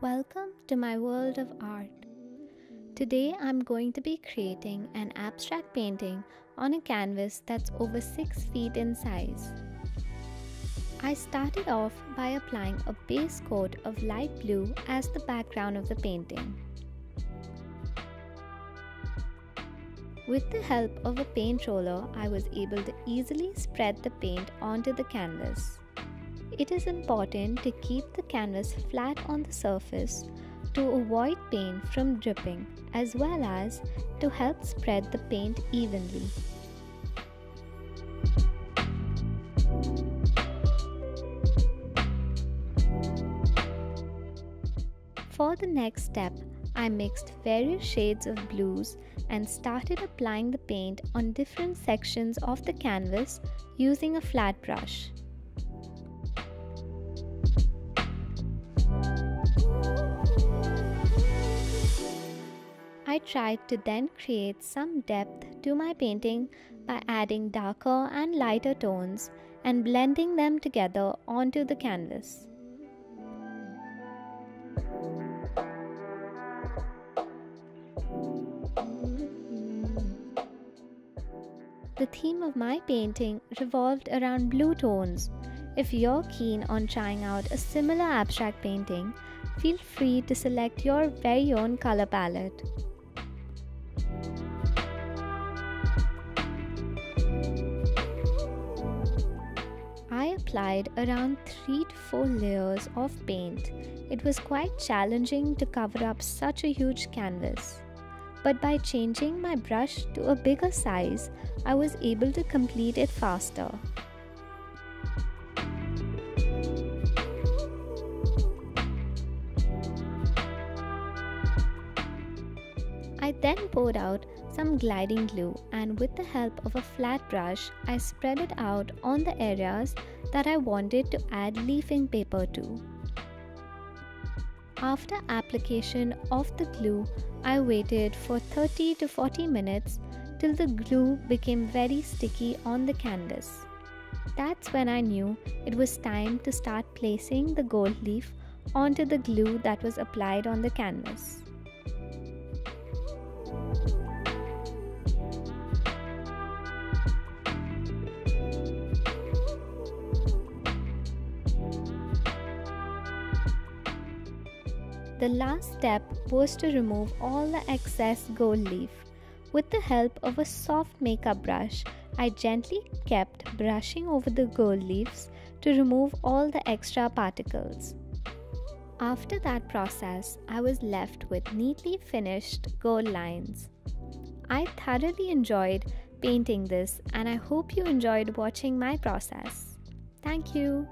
Welcome to my world of art. Today I'm going to be creating an abstract painting on a canvas that's over 6 feet in size. I started off by applying a base coat of light blue as the background of the painting. With the help of a paint roller, I was able to easily spread the paint onto the canvas. It is important to keep the canvas flat on the surface to avoid paint from dripping as well as to help spread the paint evenly. For the next step, I mixed various shades of blues and started applying the paint on different sections of the canvas using a flat brush. I tried to then create some depth to my painting by adding darker and lighter tones and blending them together onto the canvas. The theme of my painting revolved around blue tones. If you're keen on trying out a similar abstract painting, feel free to select your very own color palette. I applied around 3 to 4 layers of paint. It was quite challenging to cover up such a huge canvas. But by changing my brush to a bigger size, I was able to complete it faster. Then poured out some gilding glue and with the help of a flat brush, I spread it out on the areas that I wanted to add leafing paper to. After application of the glue, I waited for 30 to 40 minutes till the glue became very sticky on the canvas. That's when I knew it was time to start placing the gold leaf onto the glue that was applied on the canvas. The last step was to remove all the excess gold leaf. With the help of a soft makeup brush, I gently kept brushing over the gold leaves to remove all the extra particles. After that process, I was left with neatly finished gold lines. I thoroughly enjoyed painting this and I hope you enjoyed watching my process. Thank you.